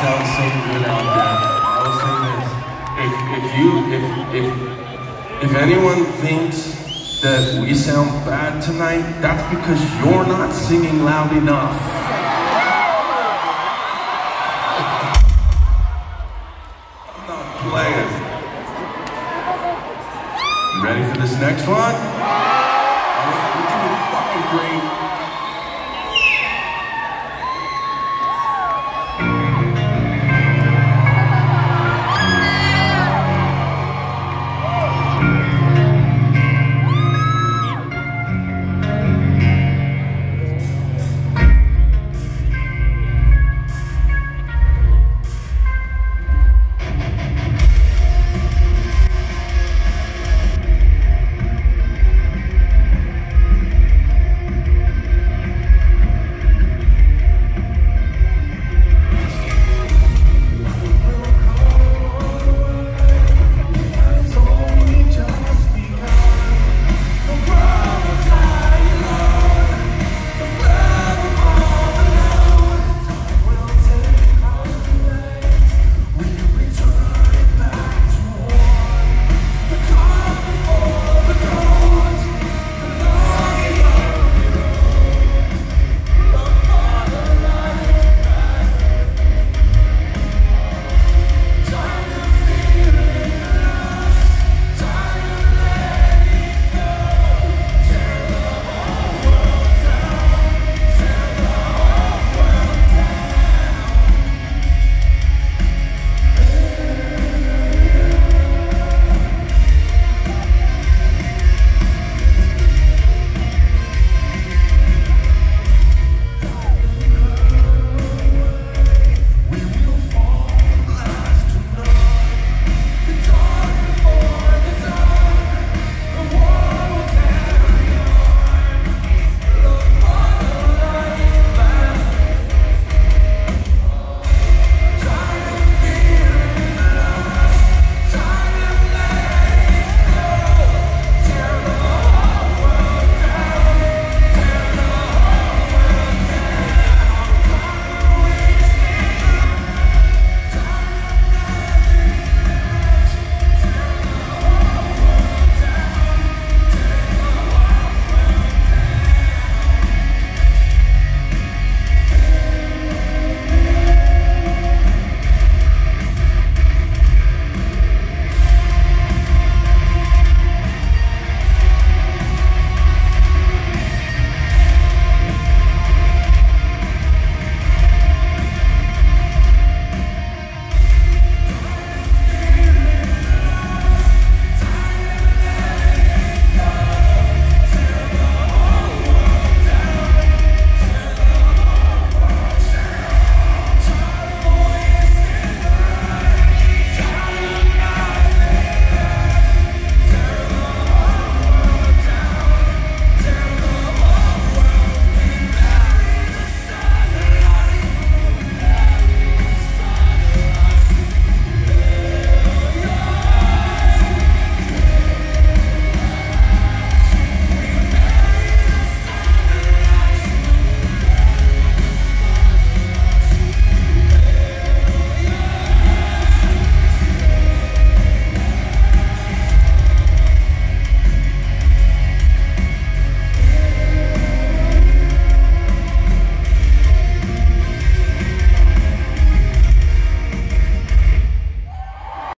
sounds so good out there. I will say this. If, if you, if, if, if anyone thinks that we sound bad tonight, that's because you're not singing loud enough. I'm not playing. You ready for this next one? Right, we're doing fucking great.